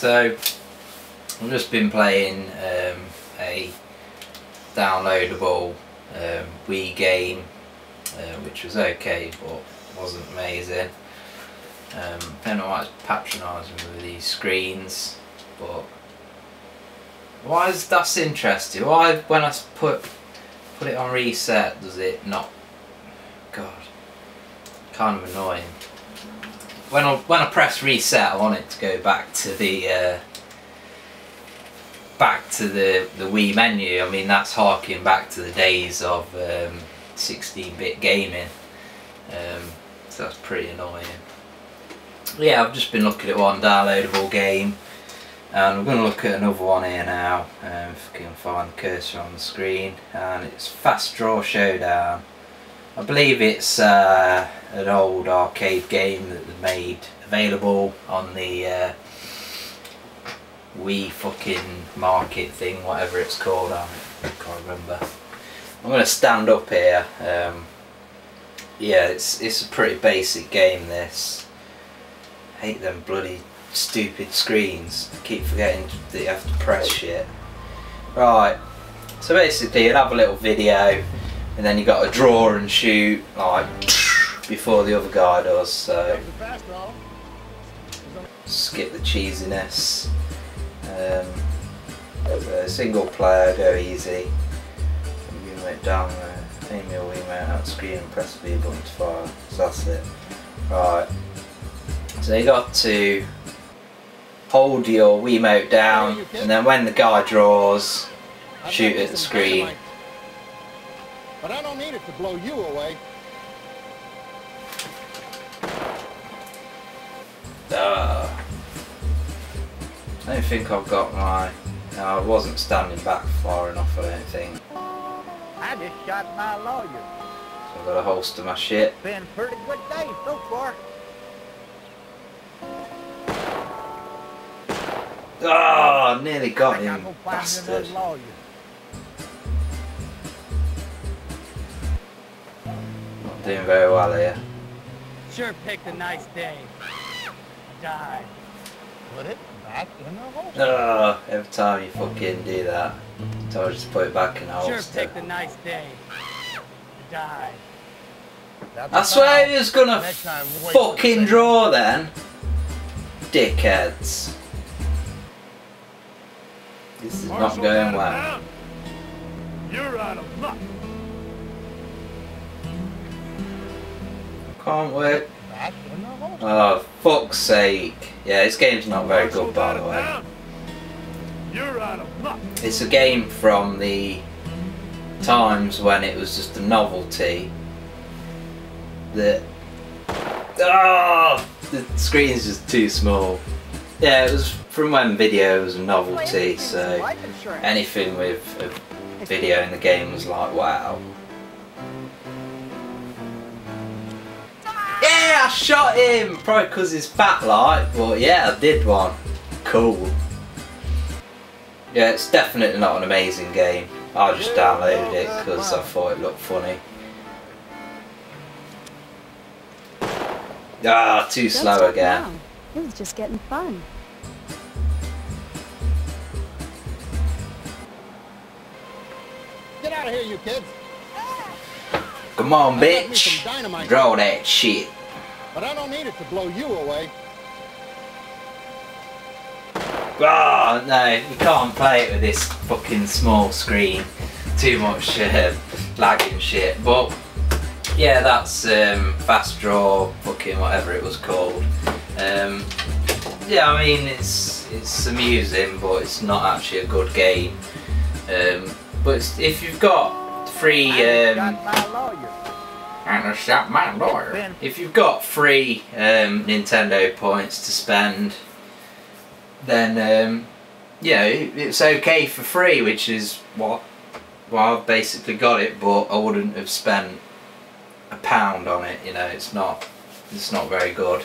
So I've just been playing um, a downloadable um, Wii game uh, which was okay but wasn't amazing. Um, I don't know why it's patronising with these screens but why is that's interesting? Why when I put put it on reset does it not God kind of annoying when I when I press reset, I want it to go back to the uh, back to the the Wii menu. I mean, that's harking back to the days of 16-bit um, gaming. Um, so that's pretty annoying. Yeah, I've just been looking at one downloadable game, and I'm going to look at another one here now. Um, if I can find the cursor on the screen, and it's Fast Draw Showdown. I believe it's uh, an old arcade game that was made available on the uh, Wii fucking market thing, whatever it's called, I can't remember. I'm going to stand up here. Um, yeah, it's it's a pretty basic game this. hate them bloody stupid screens. I keep forgetting that you have to press shit. Right, so basically you'll have a little video and then you got to draw and shoot like before the other guy does so skip the cheesiness. Um, so single player go easy. You went down there. Aim your Wiimote out screen and press the button to fire. So that's it. Right. So you got to hold your Wiimote down and then when the guy draws shoot at the screen. But I don't need it to blow you away. Uh, I don't think I've got my... No, I wasn't standing back far enough, I don't think. I just shot my lawyer. So I've got to holster my shit. It's Been a pretty good day so far. Oh, nearly got I him, bastard. Not doing very well here. Sure picked a nice day. Die. Put it back in the holster. Oh, every time you fucking do that, so I told you put it back in the holster. Sure take the nice day. Die. I swear he was gonna fucking draw then. Dickheads. This is not going well. You're out of luck. Can't wait. Oh, fuck's sake. Yeah, this game's not very good, by the way. It's a game from the times when it was just a novelty that... Oh, the screen's just too small. Yeah, it was from when video was a novelty, so anything with a video in the game was like, wow. I shot him! Probably because he's fat like, but yeah, I did one. Cool. Yeah, it's definitely not an amazing game. I just downloaded it because I thought it looked funny. Ah, too Don't slow again. Down. It was just getting fun. Get out of here, you kids! Come on, bitch. Draw that shit. But I don't need it to blow you away. Oh, no, you can't play it with this fucking small screen. Too much uh, lagging shit. But, yeah, that's um, Fast Draw, fucking whatever it was called. Um, yeah, I mean, it's it's amusing, but it's not actually a good game. Um, but if you've got free... Um, and I shot my lawyer. If you've got free um, Nintendo points to spend, then um, yeah, it's okay for free, which is what well I've basically got it, but I wouldn't have spent a pound on it. You know, it's not it's not very good.